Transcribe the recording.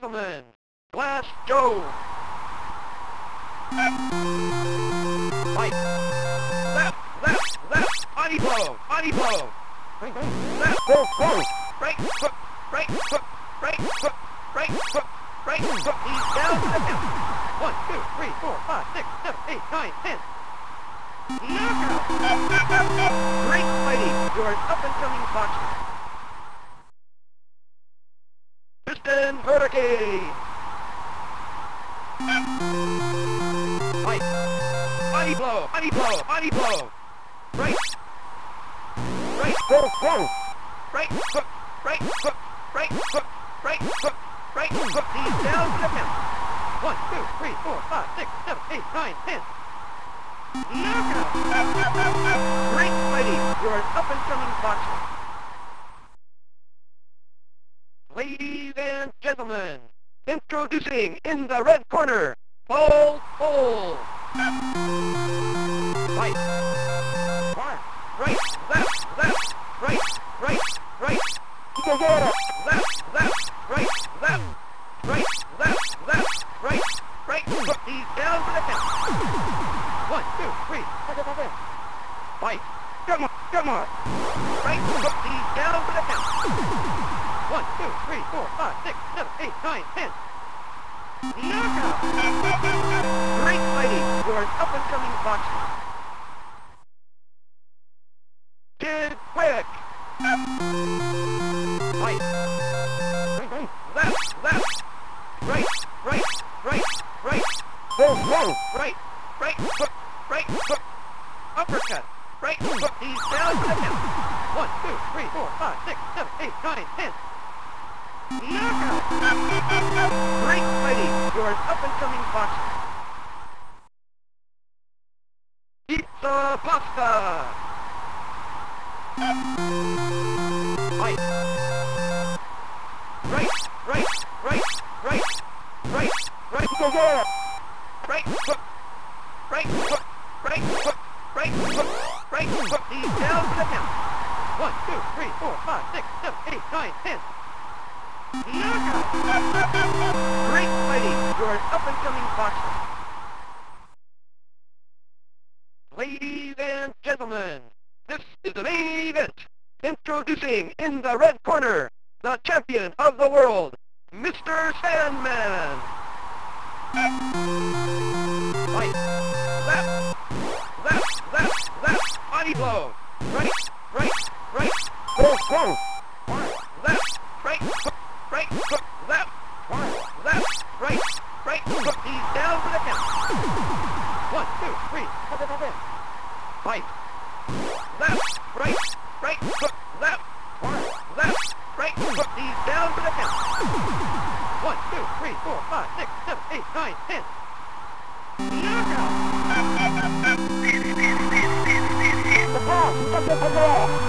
gentlemen, Glass Joe. Right. Left, left, left. Body blow, body blow. Left, Go, go. right hook, right hook, right hook, right hook, right hook. He's down to the count. One, two, three, four, five, six, seven, eight, nine, ten. Knockout! Great fighting. You're an up-and-coming boxer. Piston Hurricane. Right. Body blow, body blow, body blow. Right. Right, Go, go. right hook, right hook, right hook, right hook, right hook. He's down to the count. One, two, three, four, five, six, seven, eight, nine, ten. Knockout! Great fighting. You're an up-and-coming boxer. Ladies and gentlemen, introducing in the red corner, Bald Bull. Right. Right. Left. Left. Right. Right. Right. Left. Left. Right. Left. Right. Left. Left. Right. Right. Hook. He's down to the count. One, two, three. Fight. Come on. Come on. Right. Hook. He's down to the count. One, two, three, four, five, six, seven, eight, nine, ten. Knockout! Great fighting. You're an up-and-coming boxer. Kid Quick. Fight. Left, left. Right, right, right, right, Go, go. right, right, hook, right, hook. Uppercut. Right. He's down. One, two, three, four, five, six, seven, eight, nine, ten. Knockout! Great fighting. You're an up-and-coming boxer. Pizza Pasta! Right. Right, right, right, right, right, right, Go, go. right hook, right hook, right hook, right hook, right hook. Down to the count. One, two, three, four, five, six, seven, eight, nine, ten. Knockout! Great fighting. You're an up-and-coming boxer. Ladies and gentlemen, this is the main event. Introducing in the red corner, the champion of the world, Mr. Sandman. Right, left, left, left, left, body blow. Right, right, right, Go, go. left, right, right, hook, left, left, right, right, hook. He's down to the count. One, two, three. Fight. Left, right, right, hook, left, left, right, hook. He's down to the count. One, two, three, four, five, six, seven, eight, nine, ten. Knockout! The go, go, go.